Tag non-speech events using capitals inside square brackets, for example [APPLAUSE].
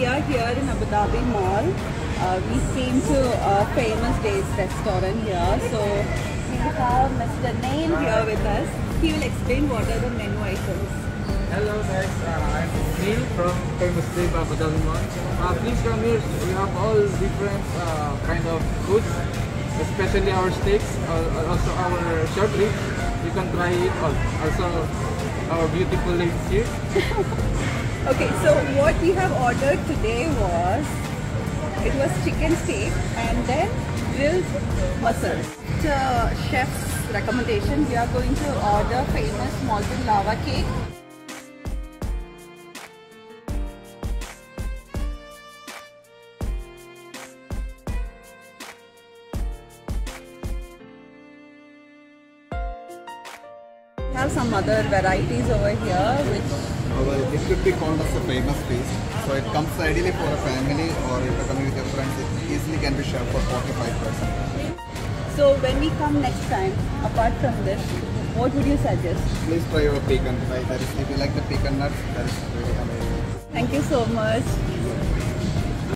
we are here in Abu Dhabi Mall. Uh, we came to uh, Famous Dave's restaurant here. So we have Mr. Nain here with us. He will explain what are the menu items. Hello guys, uh, I'm Neil from Famous Dave Abu Dhabi Mall. Uh, please come here. We have all different uh, kind of foods, especially our steaks, uh, also our short ribs. You can try it all. Also our beautiful ladies here. [LAUGHS] Okay, so what we have ordered today was it was chicken steak and then grilled mussels. The chef's recommendation, we are going to order famous molten lava cake. We have some other varieties over here which Well, it could be called as a famous piece. So it comes ideally for a family or if you're coming with your friends, it easily can be shared for 45%. So when we come next time, apart from this, what would you suggest? Please try your pecan. Right? That is, if you like the pecan nuts, that is really amazing. Thank you so much.